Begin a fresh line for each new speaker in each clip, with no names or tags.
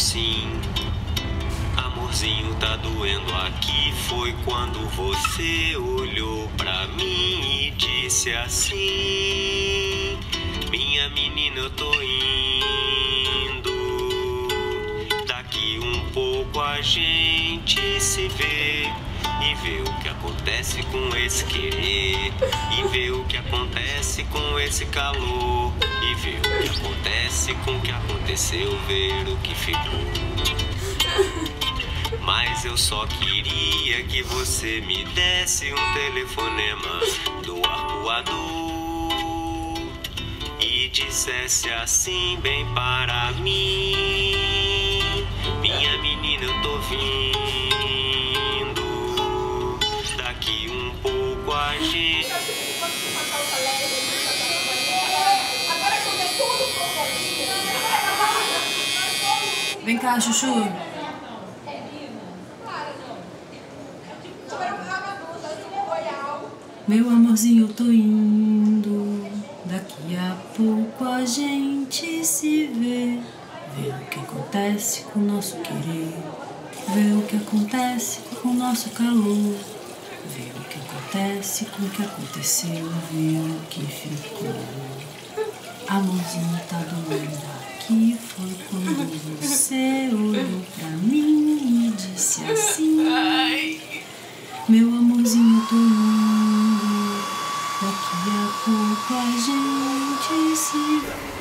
sim. Amorzinho, tá doendo aqui. Foi quando você olhou pra mim e disse assim: Minha menina, eu tô indo. Daqui um pouco a gente se vê e vê o que acontece com esse querer e vê o que acontece com esse calor e vê o que acontece com o que aconteceu ver o que ficou. Mas eu só queria que você me desse um telefonema do arcoador e dissesse assim bem para mim. Minha menina eu tô vindo
Chuchu. Meu amorzinho, eu tô indo. Daqui a pouco a gente se vê. Vê o que acontece com o nosso querer. Vê o que acontece com o nosso calor. Vê o que acontece com o que aconteceu. Vê o que ficou. Amorzinho, tá doendo aqui. Foi quando você olhou pra mim e disse assim. Meu amorzinho, tô indo. Daqui a pouco a gente se vê.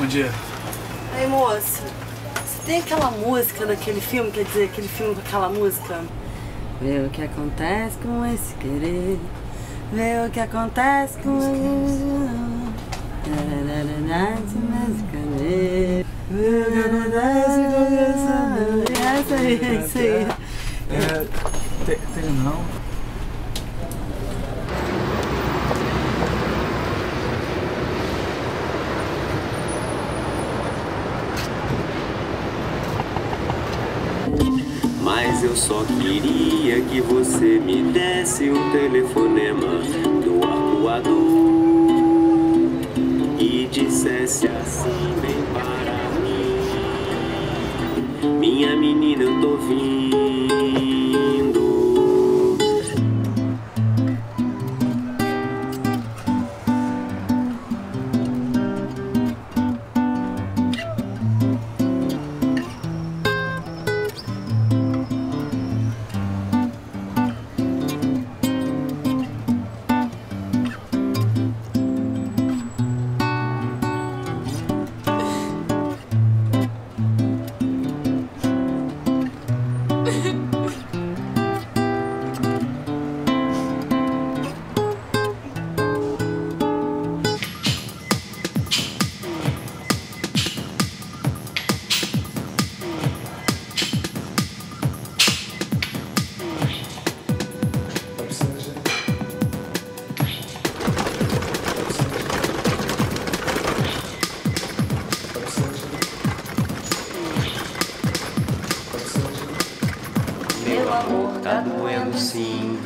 Bom dia.
Aí, moça, você tem aquela música daquele filme, quer dizer, aquele filme com aquela música? Vê o que acontece com esse querer, vê o que acontece com Essa aí, é isso aí.
É,
Mas eu só queria que você me desse um telefonema do arcoador e dissesse assim bem para mim. Minha menina, doendo sim.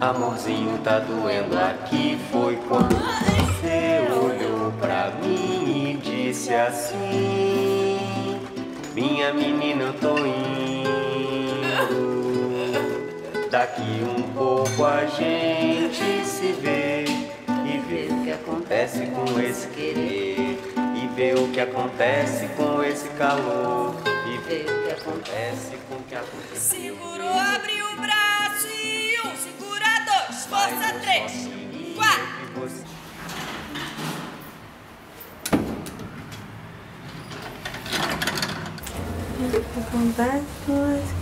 Amorzinho tá doendo aqui. Foi quando você olhou pra mim e disse assim: Minha menina, eu tô indo. Daqui um pouco a gente se vê e vê o que acontece com esse querer. E vê o que acontece com esse calor. E vê o que acontece com o que aconteceu.
Segurou, abriu o braço e um, segura dois, força três, quatro.
O que acontece com esse?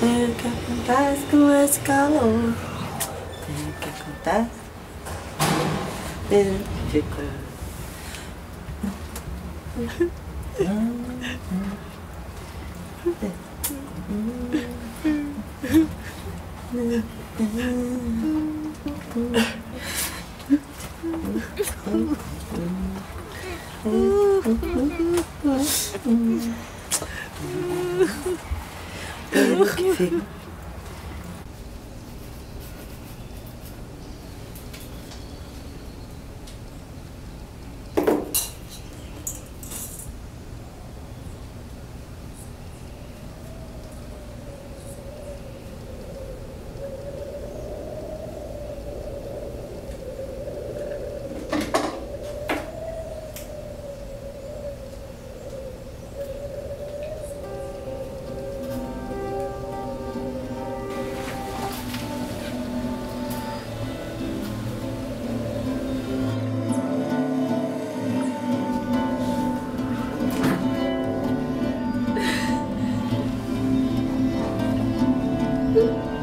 Vê o que acontece com esse calor. O que acontece acontece. Fica. Ele que fica.
Meu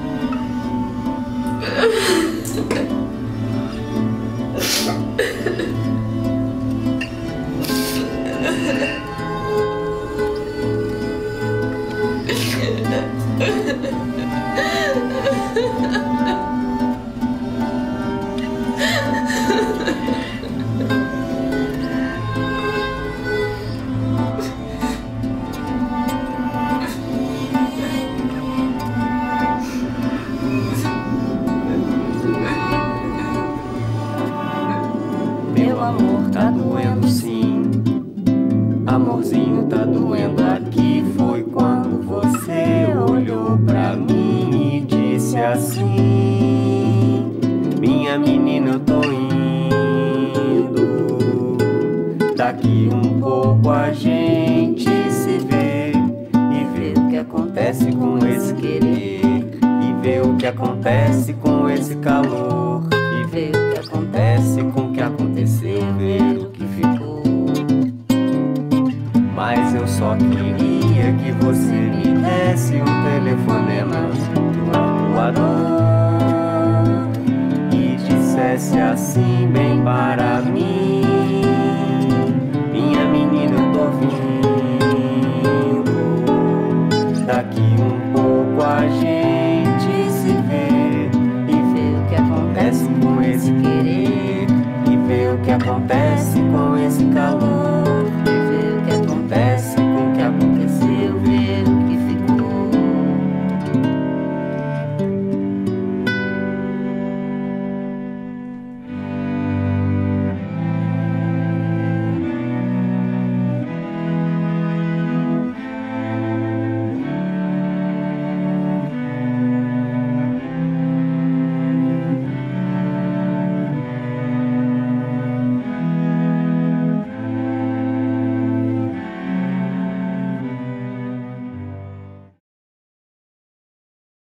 amor tá doendo sim. Amorzinho tá doendo aqui. Foi quando você olhou pra mim e disse assim: Minha menina, eu tô indo. Daqui um pouco a gente se vê e vê o que acontece com esse querer. E vê o que acontece com esse calor. E vê o que acontece com o que aconteceu. Queria que você me desse um telefonema do arpoador e dissesse assim bem para mim,